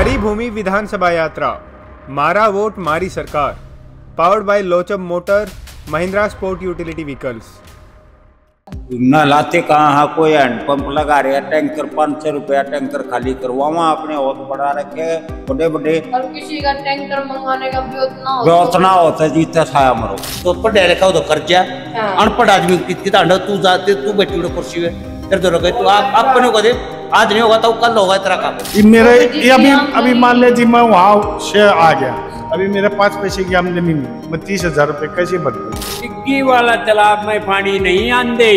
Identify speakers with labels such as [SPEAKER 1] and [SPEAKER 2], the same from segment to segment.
[SPEAKER 1] हरी भूमि विधानसभा यात्रा। मारा वोट मारी सरकार। Powered by लोचम motor Mahindra sport utility vehicles.
[SPEAKER 2] न लाते कहाँ हाँ कोई हैंडपंप लगा रहे हैं टैंकर पाँच सौ रुपया टैंकर खाली करवावा आपने और बढ़ा रखे बड़े बड़े।
[SPEAKER 3] और किसी का टैंकर मंगवाने का भी उतना हो।
[SPEAKER 2] व्यवस्था होता है जीता छाया मरो।
[SPEAKER 4] तो पढ़ा लिखा हो तो कर जा
[SPEAKER 3] हाँ।
[SPEAKER 4] अनपढ़ आदमी कित कित अंडा तू जाते तू बैठी उड़े कुर्सी में तेरे तो रखे तू आप अपने को दे आज नहीं होगा तो कल होगा तेरा काम।
[SPEAKER 5] मेरे
[SPEAKER 3] तो
[SPEAKER 5] ये अभी अभी मान ले जी मैं वहाँ से आ गया। अभी मेरे पाँच पैसे की आमदनी नहीं। मैं तीस हज़ार रुपये कैसे भरूँ
[SPEAKER 6] डिग्गी वाला तालाब में पानी नहीं आंदे।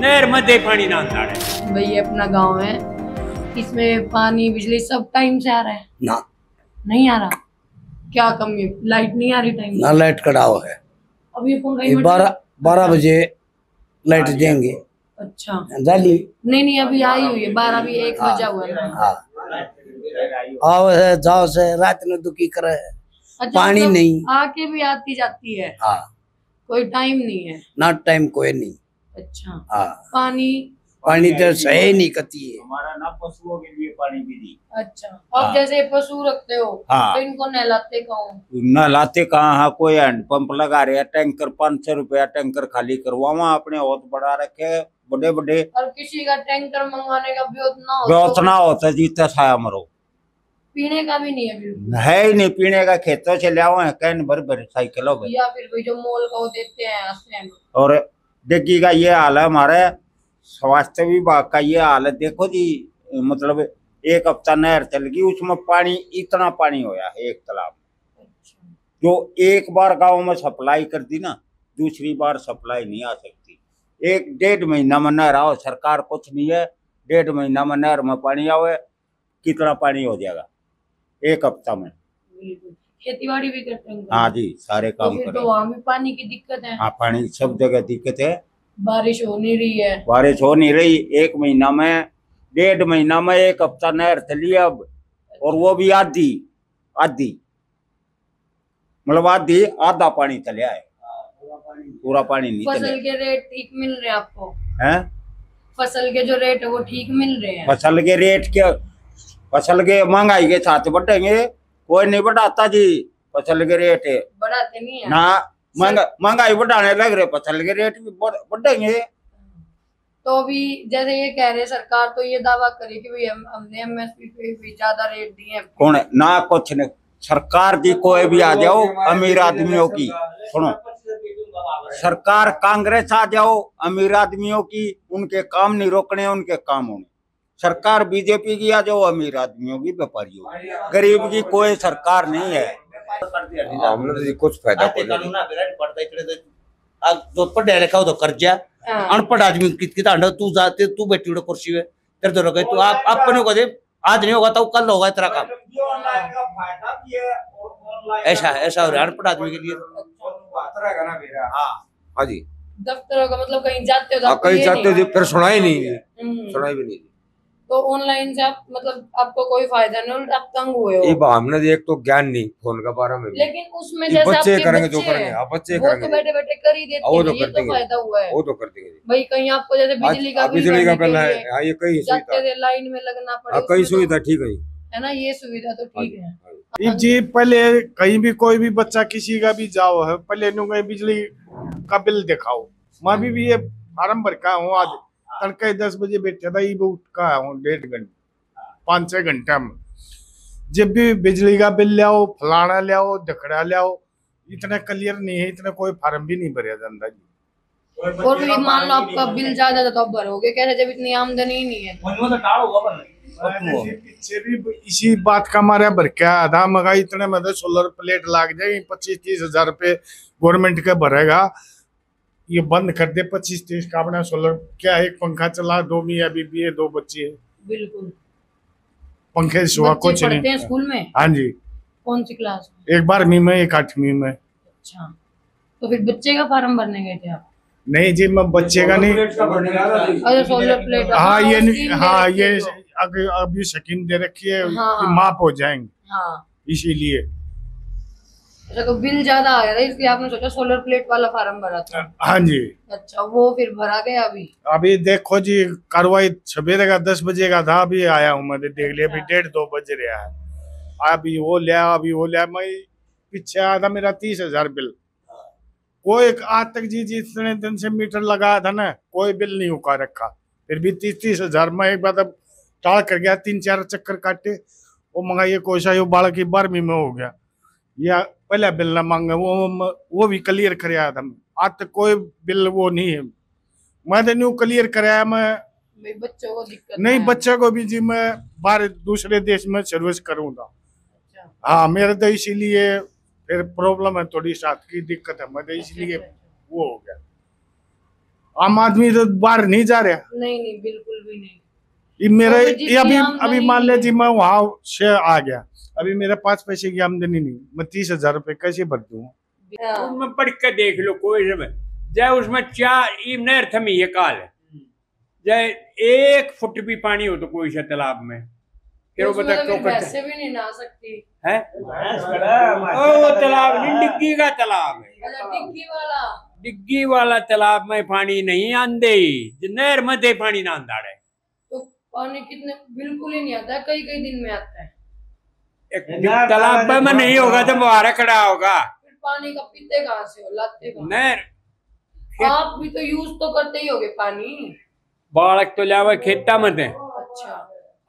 [SPEAKER 6] नहर मध्ये पानी ना आंदा है
[SPEAKER 3] भाई अपना गाँव है। इसमें पानी बिजली सब टाइम से आ रहा है।
[SPEAKER 4] ना।
[SPEAKER 3] नहीं आ रहा। क्या कमी लाइट नहीं आ रही टाइम
[SPEAKER 4] ना लाइट कटाओ है।
[SPEAKER 3] इन्वर्टर-
[SPEAKER 4] बारह बारह बजे लाइट देंगे।
[SPEAKER 3] अच्छा।
[SPEAKER 4] डाली
[SPEAKER 3] नहीं नहीं अभी आई हुई है। बारह भी एक बजा हुआ है।
[SPEAKER 4] हाँ। आओ है जाओ से रात में दुखी करे।
[SPEAKER 3] अच्छा,
[SPEAKER 4] पानी
[SPEAKER 3] तो
[SPEAKER 4] नहीं।
[SPEAKER 3] आके भी आती जाती है।
[SPEAKER 4] हाँ।
[SPEAKER 3] कोई टाइम नहीं है।
[SPEAKER 4] ना टाइम कोई नहीं।
[SPEAKER 3] अच्छा।
[SPEAKER 4] हाँ।
[SPEAKER 3] पानी
[SPEAKER 4] पानी तो सही नहीं? कती है।
[SPEAKER 2] हमारा ना पशुओं के लिए पानी भी दी
[SPEAKER 3] अच्छा अब जैसे पशु रखते हो
[SPEAKER 2] हाँ।
[SPEAKER 3] तो इनको नहलाते कौन?
[SPEAKER 2] न लाते कहाँ? हाँ कोई हैंडपंप लगा रहे हैं टैंकर पाँच सौ रुपया टैंकर खाली करवावा आपने और बढ़ा रखे बड़े बड़े
[SPEAKER 3] और किसी का टैंकर मंगवाने का भी उतना हो
[SPEAKER 2] होता है जीता छाया मरो।
[SPEAKER 3] पीने का भी नहीं है बिल्कुल
[SPEAKER 2] है ही नहीं पीने का खेतों से ले आओ कैन भर भर साइकिलों
[SPEAKER 3] या फिर जो मोल का वो देते हैं
[SPEAKER 2] और डिग्गी का ये हाल है हमारे स्वास्थ्य विभाग का ये हाल है। देखो जी मतलब एक हफ़्ता नहर चल गई उसमें पानी इतना पानी होया है एक तालाब जो एक बार गाँव में सप्लाई कर दी ना दूसरी बार सप्लाई नहीं आ सकती। एक डेढ़ महीना में नहर आओ सरकार कुछ नहीं है डेढ़ महीना में नहर में पानी आवे कितना पानी हो जाएगा एक हफ़्ता में?
[SPEAKER 3] खेती बाड़ी भी करते हैं।
[SPEAKER 2] हाँ जी सारे
[SPEAKER 3] तो
[SPEAKER 2] काम
[SPEAKER 3] तो
[SPEAKER 2] करें
[SPEAKER 3] वहाँ भी पानी की दिक्कत है।
[SPEAKER 2] हाँ पानी सब जगह दिक्कत है।
[SPEAKER 3] बारिश हो नहीं रही है।
[SPEAKER 2] बारिश हो नहीं रही एक महीना में डेढ़ महीना में एक हफ़्ता नहर चली अब और वो भी आधी आधी। मतलब आधी आधा पानी चलिया है पूरा पानी नहीं
[SPEAKER 3] फ़सल के रेट ठीक मिल रहे आपको?
[SPEAKER 2] है?
[SPEAKER 3] फ़सल के जो रेट है वो ठीक मिल रहे हैं?
[SPEAKER 2] फ़सल के रेट के फ़सल के महँगाई के साथ बढ़ेंगे कोई नहीं बढ़ाता जी। फ़सल के रेट
[SPEAKER 3] बढ़ाते नहीं है?
[SPEAKER 2] ना महंगा- महँगाई बढ़ाने लग रहे फ़सल के रेट भी बढ़ेंगे
[SPEAKER 3] तो अभी जैसे ये कह रहे सरकार तो ये दावा करे कि भाई हम हमने एमएसपी पे भी ज़्यादा रेट दिए हैं।
[SPEAKER 2] कौन ना कुछ नहीं। सरकार जी कोई भी आ जाओ अमीर आदमियों की। सुनो। सरकार कांग्रेस आ जाओ अमीर आदमियों की उनके काम नहीं रोकने उनके काम होने। सरकार बीजेपी की आ जाओ अमीर आदमियों की व्यापारियों की। गरीब की कोई सरकार नहीं है।
[SPEAKER 7] हमने तो कुछ फ़ायदा
[SPEAKER 4] पड़ता इकडे तो अब तो पढ़ा लिखा तो कर जा।
[SPEAKER 3] हाँ।
[SPEAKER 4] अनपढ़ आदमी कित कित अंडा तू जाते तू बैठी उड़े कुर्सी में तेरे तो रखे तू आप अपने को दे आज नहीं होगा तो कल होगा तेरा काम। ऐसा ऐसा हो रहा है अनपढ़ आदमी के लिए।
[SPEAKER 7] हाँ। जी।
[SPEAKER 3] दफ्तरों का मतलब कहीं जाते हो तो
[SPEAKER 7] हाँ, कहीं जाते हो फिर सुनाई नहीं
[SPEAKER 3] हम्म।
[SPEAKER 7] सुनाई भी नहीं
[SPEAKER 3] तो ऑनलाइन से आप मतलब आपको कोई फ़ायदा नहीं आप तंग हुए
[SPEAKER 7] ये
[SPEAKER 3] हो
[SPEAKER 7] बा- हमने तो एक तो ज्ञान नहीं फ़ोन का बारे में
[SPEAKER 3] लेकिन उसमें जैसे
[SPEAKER 7] बच्चे
[SPEAKER 3] आपके
[SPEAKER 7] करेंगे जो करेंगे
[SPEAKER 3] हैं,
[SPEAKER 7] हाँ बच्चे
[SPEAKER 3] वो तो
[SPEAKER 7] करेंगे।
[SPEAKER 3] बैठे बैठे कर ही
[SPEAKER 7] हाँ, वो
[SPEAKER 3] देते
[SPEAKER 7] तो
[SPEAKER 3] हैं ये
[SPEAKER 7] कर
[SPEAKER 3] तो
[SPEAKER 7] देंगे।
[SPEAKER 3] फ़ायदा हुआ है।
[SPEAKER 7] वो तो कर देंगे।
[SPEAKER 3] भाई कहीं आपको जैसे बिजली का
[SPEAKER 7] हाँ, बिजली का बिल है हाँ ये कई सुविधा।
[SPEAKER 3] लाइन में लगना पड़े
[SPEAKER 7] हाँ कई
[SPEAKER 3] तो-
[SPEAKER 7] सुविधा ठीक है।
[SPEAKER 3] है ना ये सुविधा तो ठीक है।
[SPEAKER 5] जी पहले कहीं भी कोई भी बच्चा किसी का भी जाओ है पहले बिजली का बिल दिखाओ। मैं भी, भी ये फार्म भर का हूँ आज तड़के दस बजे बैठा था ये उठ का हूँ डेढ़ घंटे पाँच छह घंटे में। जब भी बिजली का बिल ले आओ फलाना ले आओ दखड़ा ले आओ इतना क्लियर नहीं है इतना कोई फार्म भी नहीं भरा जाता जी।
[SPEAKER 3] और भी मान लो आपका बिल ज़्यादा था तो आप भरोगे कैसे जब इतनी आमदनी ही नहीं है।
[SPEAKER 5] इसी बात का हमारे भर के आया था मगा इतने में तो सोलर प्लेट लाग जाएगी पच्चीस तीस हज़ार रुपये गवर्नमेंट का भरेगा। ये बंद कर दे पच्चीस तीस का अपना सोलर। क्या एक पंखा चला दो मियाँ बीबी है दो बच्चे हैं।
[SPEAKER 3] बिल्कुल।
[SPEAKER 5] पंखे से सिवा कुछ नहीं।
[SPEAKER 3] स्कूल में?
[SPEAKER 5] हाँ जी।
[SPEAKER 3] कौन सी क्लास में?
[SPEAKER 5] एक बारहवीं में एक आठवीं में।
[SPEAKER 3] अच्छा। तो फिर बच्चे का फार्म भरने गए थे आप?
[SPEAKER 5] नहीं जी मैं बच्चे का नहीं।
[SPEAKER 3] अच्छा सोलर प्लेट
[SPEAKER 5] हाँ ये हाँ ये। अभी अभी शकीन दे रखी है
[SPEAKER 3] हाँ, हाँ।
[SPEAKER 5] माफ़ हो जाएँगे।
[SPEAKER 3] हाँ।
[SPEAKER 5] इसीलिए।
[SPEAKER 3] अच्छा तो बिल ज़्यादा आ गया था इसलिए आपने सोचा सोलर प्लेट वाला फार्म भरा था।
[SPEAKER 5] हाँ जी।
[SPEAKER 3] अच्छा वो फिर भरा गया अभी?
[SPEAKER 5] अभी देखो जी कार्रवाई सवेरे का दस बजे का था अभी आया हूँ मैं देख लिया अभी डेढ़ दो बज रहा है। अभी वो लिया अभी वो लिया मैं पीछे आया था मेरा तीस हज़ार बिल। कोई आज तक जी जितने दिन से मीटर लगाया था ना कोई बिल नहीं उका रखा। फिर भी तीस तीस हज़ार में एक बार अब टाल कर गया तीन चार चक्कर काटे वो मंगाइए कोशा ये बालक की बारहवीं में हो गया। या पहला बिल ना मांगे वो वो भी क्लियर कराया था। आज तक कोई बिल वो नहीं है। मैं तो न्यू क्लियर कराया मैं
[SPEAKER 3] बच्चों को दिक्कत
[SPEAKER 5] नहीं बच्चे को भी जी मैं बाहर दूसरे देश में सर्विस करूँगा
[SPEAKER 3] अच्छा,
[SPEAKER 5] हाँ मेरे तो इसीलिए फिर प्रॉब्लम है थोड़ी साथ की दिक्कत है। मैं तो इसलिए वो हो गया। आम आदमी तो बाहर नहीं जा रहा।
[SPEAKER 3] नहीं नहीं बिल्कुल भी नहीं।
[SPEAKER 5] ये मेरे ये अभी अभी मान ले जी मैं वहाँ से आ गया। अभी मेरे पास पैसे की आमदनी नहीं। मैं तीस हज़ार रूपए कैसे भर दूँ?
[SPEAKER 3] हाँ,
[SPEAKER 6] उसमें पढ़ के देख लो कोई समय जय उसमें चार थमी है काल। जय एक फुट भी पानी हो तो कोई सा तालाब में। फिर बता
[SPEAKER 3] तो भी नहीं नहा सकती।
[SPEAKER 6] है? ओ तालाब नहीं डिग्गी का तालाब है।
[SPEAKER 3] अच्छा डिग्गी वाला।
[SPEAKER 6] डिग्गी वाला तालाब में पानी नहीं आंदे। नहर मध्य पानी ना आंदा है
[SPEAKER 3] तो पानी कितने बिल्कुल ही नहीं आता कई कई दिन में आता है।
[SPEAKER 6] तालाब में नहीं होगा तो मुहारा खड़ा होगा।
[SPEAKER 3] फिर पानी का पीते कहाँ से हो? लाते कहाँ? आप भी तो यूज़ तो करते ही होगे पानी।
[SPEAKER 6] बालक तो लावे खेता मत
[SPEAKER 3] अच्छा।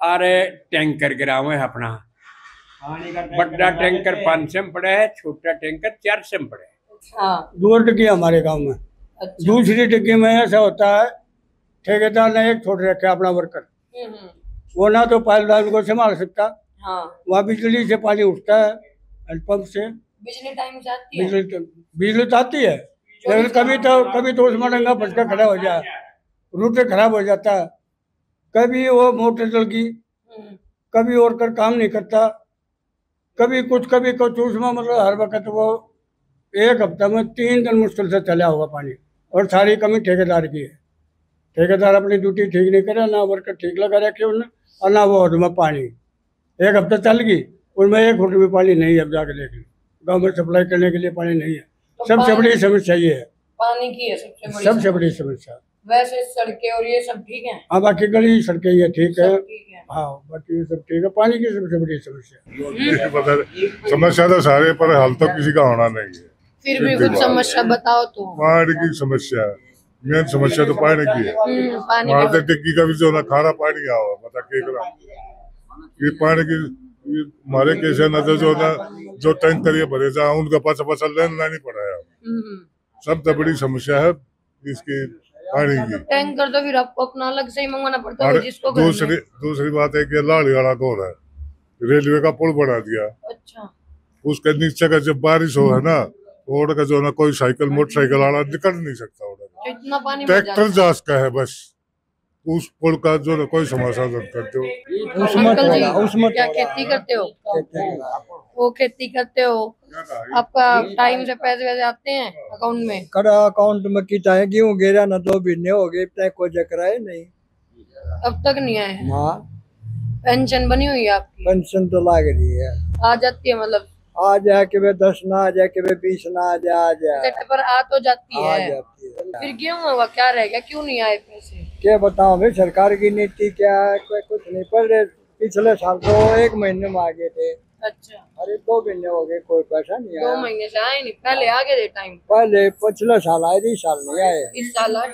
[SPEAKER 6] अरे टैंकर गिरावे अपना। बड़ा टैंकर पाँच सौ में पड़ा है छोटा टैंकर चार सौ में पड़ा है।
[SPEAKER 3] हाँ।
[SPEAKER 8] दो डिग्गी हमारे गाँव में।
[SPEAKER 3] अच्छा।
[SPEAKER 8] दूसरी डिग्गी में ऐसा होता है ठेकेदार ने एक छोड़ रखा अपना वर्कर। वो ना तो पाइपलाइन को संभाल सकता।
[SPEAKER 3] हाँ।
[SPEAKER 8] वहाँ बिजली से पानी उठता है हैंडपम्प से।
[SPEAKER 3] बिजली टाइम आती है।
[SPEAKER 8] बिजली तो बिजली तो आती है लेकिन कभी तो कभी तो उसमें डंगा फटका खड़ा हो जाए। रूटर खराब हो जाता। है कभी वो मोटर चल गई
[SPEAKER 3] हम्म,
[SPEAKER 8] कभी और कर काम नहीं करता। कभी कुछ कभी कुछ उसमें मतलब हर वक्त वो एक हफ़्ता में तीन दिन मुश्किल से चला होगा पानी। और सारी कमी ठेकेदार की है। ठेकेदार अपनी ड्यूटी ठीक नहीं करे ना वर्कर ठीक लगा रखे उन्हें और ना वो उसमें पानी। एक हफ़्ता चल गई उनमें एक फुट भी पानी नहीं है अब जाके देख लो। गाँव में सप्लाई करने के लिए पानी नहीं है।
[SPEAKER 3] तो
[SPEAKER 8] सबसे बड़ी समस्या ये है।
[SPEAKER 3] पानी की है सबसे बड़ी
[SPEAKER 8] सबसे बड़ी समस्या।
[SPEAKER 3] वैसे सड़कें और ये सब ठीक है?
[SPEAKER 8] हाँ बाकी गली सड़कें ये ठीक है।
[SPEAKER 3] है।
[SPEAKER 8] बाकी ये सब ठीक है। पानी की सबसे बड़ी समस्या।
[SPEAKER 9] समस्या तो सारे पर हल तो किसी का होना नहीं है।
[SPEAKER 3] फिर भी कुछ समस्या बताओ तो।
[SPEAKER 9] पानी की समस्या। है मेन समस्या तो पानी की है।
[SPEAKER 3] हम्म, पानी
[SPEAKER 9] वहाँ टिक्की का भी जो ना खारा पानी आ हुआ बता के। ये पानी की हमारे कैसे ना तो जो ना जो टैंकर ये भरे जा उनका पास पास लेना नहीं पड़ा है
[SPEAKER 3] हम्म,
[SPEAKER 9] सबसे बड़ी समस्या है इसकी पानी की।
[SPEAKER 3] टैंकर तो फिर आपको अपना अलग से ही मंगवाना पड़ता है जिसको
[SPEAKER 9] दूसरी दूसरी बात है कि लाड़ी वाला कौन है? रेलवे का पुल बना दिया।
[SPEAKER 3] अच्छा।
[SPEAKER 9] उसके नीचे का जब बारिश हो है ना रोड का जो ना कोई साइकिल मोटरसाइकिल वाला निकल नहीं सकता।
[SPEAKER 3] तो इतना पानी
[SPEAKER 9] ट्रैक्टर जाँच का है बस। उस पुल का जो ना कोई समाधान नहीं करते हो।
[SPEAKER 3] है। अंकल जी क्या खेती करते हो? वो खेती करते हो। आपका टाइम से पैसे वैसे आते हैं अकाउंट में?
[SPEAKER 8] कड़ा अकाउंट में किता है गेहूँ गिरा ना दो महीने हो गए तय कोई चक्कर है नहीं।
[SPEAKER 3] अब तक नहीं आए? हाँ। पेंशन बनी हुई है आपकी?
[SPEAKER 8] पेंशन तो लाग रही है।
[SPEAKER 3] आ जाती है मतलब?
[SPEAKER 8] आ जाए कि वे दस ना आ जाए कि वे बीस ना आ जाए आ जाए।
[SPEAKER 3] पर आ तो जाती
[SPEAKER 8] आ
[SPEAKER 3] है।
[SPEAKER 8] जाती है।
[SPEAKER 3] फिर क्यों हुआ? क्या रह गया? क्यों नहीं आए पैसे?
[SPEAKER 8] क्या बताओ भाई सरकार की नीति क्या है? कोई कुछ नहीं पर पिछले साल तो एक महीने में आ गए थे।
[SPEAKER 3] अच्छा।
[SPEAKER 8] अरे दो महीने हो गए कोई पैसा नहीं आया।
[SPEAKER 3] दो महीने से आए नहीं पहले आ गए थे टाइम
[SPEAKER 8] पहले पिछले साल आए थे इस साल नहीं आए।
[SPEAKER 3] इस साल आए।